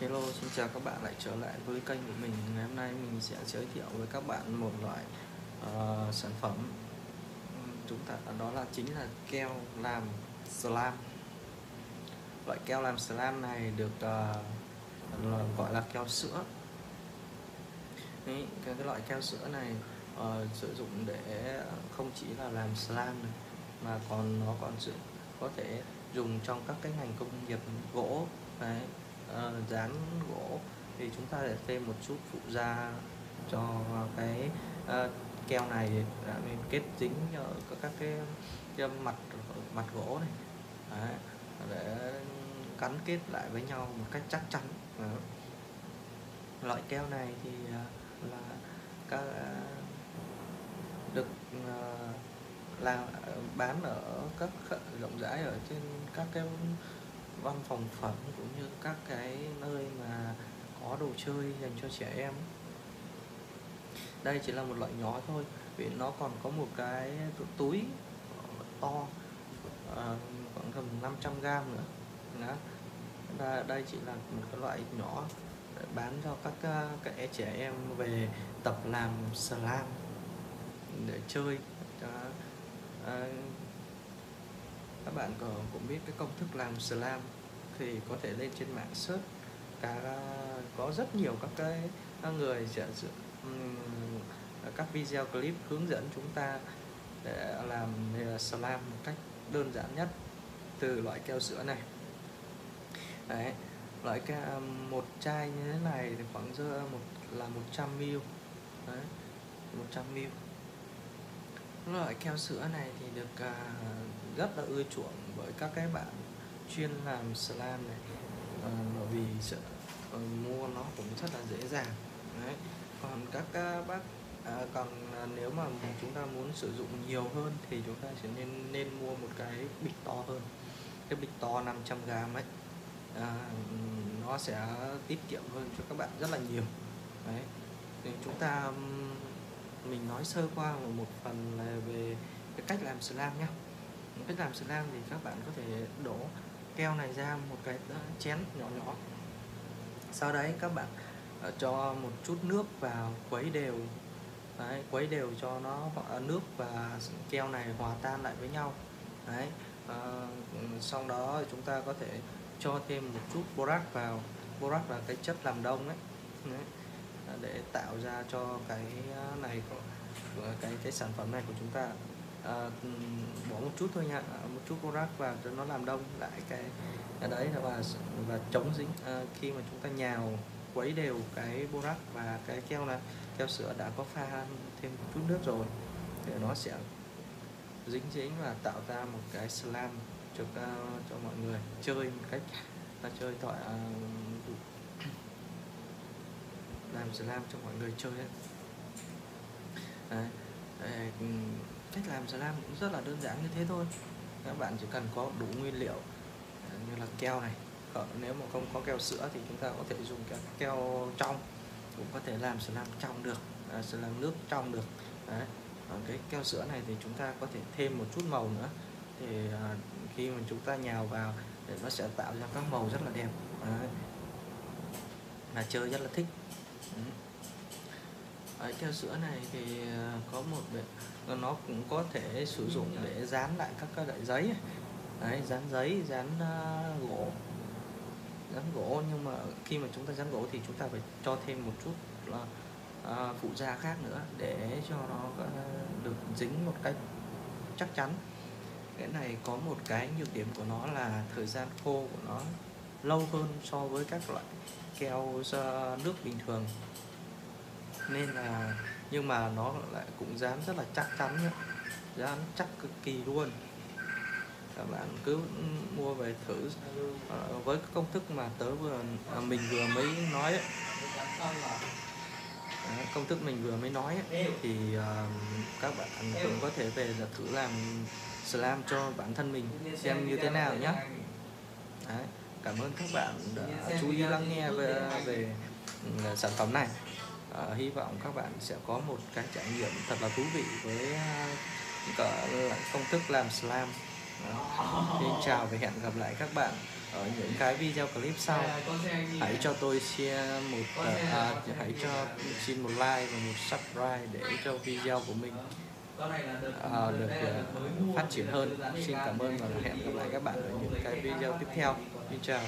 Hello, xin chào các bạn lại trở lại với kênh của mình. Ngày hôm nay mình sẽ giới thiệu với các bạn một loại uh, sản phẩm chúng ta đó là chính là keo làm slam. Loại keo làm slam này được uh, gọi là keo sữa. Đấy, cái, cái loại keo sữa này uh, sử dụng để không chỉ là làm slam này, mà còn nó còn sự có thể dùng trong các cái ngành công nghiệp gỗ đấy uh, dán gỗ. Thì chúng ta sẽ thêm một chút phụ da cho cái uh, keo này. Ờ, Nên kết dính ở các cái, cái mặt mặt gỗ này. Đấy, để gắn kết lại với nhau một cách chắc chắn. Đấy. loại keo này thì uh, là các uh, được uh, làm bán ở các rộng rãi ở trên các cái văn phòng phẩm cũng như các cái nơi mà có đồ chơi dành cho trẻ em đây chỉ là một loại nhỏ thôi vì nó còn có một cái túi to à, khoảng tầm 500 gram nữa. Đó. đây chỉ là một cái loại nhỏ để bán cho các ờ, các trẻ em về tập làm slam để chơi. À, các bạn cũng biết cái công thức làm slam thì có thể lên trên mạng search. Cả có rất nhiều các cái người sẽ các video clip hướng dẫn chúng ta để làm ờ, slam một cách đơn giản nhất từ loại keo sữa này. Đấy loại keo một chai như thế này thì khoảng giờ một là 100 ml. Đấy 100 ml. Loại keo sữa này thì được uh, rất là ưa chuộng bởi các cái bạn chuyên làm slam này. Ờ, bởi vì sợ, ờ, mua nó cũng rất là dễ dàng. Đấy. còn các à, bác À, còn à, nếu mà chúng ta muốn sử dụng nhiều hơn thì chúng ta sẽ nên nên mua một cái bịch to hơn. Cái bịch to 500 gram ấy. À, nó sẽ tiết kiệm hơn cho các bạn rất là nhiều. Đấy. Thì chúng ta mình nói sơ qua một phần là về cái cách làm slam nhá. Cách làm slam thì các bạn có thể đổ keo này ra một cái chén nhỏ nhỏ. Sau đấy các bạn ờ, cho một chút nước vào khuấy đều. Đấy, khuấy đều cho nó ờ, nước và keo này hòa tan lại với nhau. Đấy à, sau đó chúng ta có thể cho thêm một chút borax vào. Borax là cái chất làm đông đấy, đấy để tạo ra cho cái này của cái cái sản phẩm này của chúng ta Ờ, bỏ một chút thôi nha ờ, một chút borax vào cho nó làm đông lại cái, cái đấy và và chống dính à, khi mà chúng ta nhào quấy đều cái borax và cái keo là keo sữa đã có pha thêm một chút nước rồi thì nó sẽ dính dính và tạo ra một cái slam cho cho mọi người chơi một cách ta chơi thoại uh, làm slam cho mọi người chơi đấy. Đấy. Đấy, cách làm slam cũng rất là đơn giản như thế thôi. Các bạn chỉ cần có đủ nguyên liệu à, như là keo này. Ờ, nếu mà không có keo sữa thì chúng ta có thể dùng các keo trong cũng có thể làm slam trong được à, slam nước trong được. Đấy. Còn cái keo sữa này thì chúng ta có thể thêm một chút màu nữa. Thì à, khi mà chúng ta nhào vào thì nó sẽ tạo ra các màu rất là đẹp. Đấy. là chơi rất là thích ở keo sữa này thì ờ, có một ờ, nó cũng có thể sử dụng để dán lại các cái loại giấy Đấy, dán giấy dán uh, gỗ. Dán gỗ nhưng mà khi mà chúng ta dán gỗ thì chúng ta phải cho thêm một chút là uh, phụ gia khác nữa để cho nó được dính một cách chắc chắn. Cái này có một cái nhược điểm của nó là thời gian khô của nó lâu hơn so với các loại keo nước bình thường nên là nhưng mà nó lại cũng dán rất là chắc chắn nhá, dán chắc cực kỳ luôn. Các bạn cứ mua về thử ờ, với cái công thức mà tớ vừa à, mình vừa mới nói ấy. Công thức mình vừa mới nói ấy, thì ờ, các bạn cũng có thể về là thử làm slam cho bản thân mình xem như thế nào nhé cảm ơn các bạn đã chú ý lắng nghe về, về ừ, sản phẩm này uh, hy vọng các bạn sẽ có một cái trải nghiệm thật là thú vị với uh, cả công thức làm slam. Xin chào và hẹn gặp lại các bạn ở những cái video clip sau. Hãy cho tôi share một à, hãy cho xin một like và một subscribe để cho video của mình à, được uh, phát triển hơn. xin cảm ơn và hẹn gặp lại các bạn ở những cái video tiếp theo. Xin chào